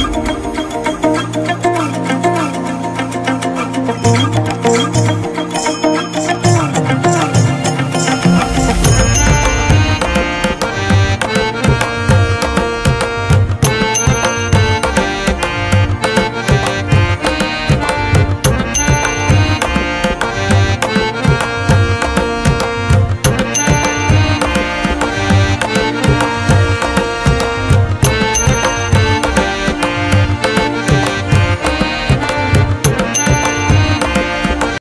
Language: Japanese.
どっち?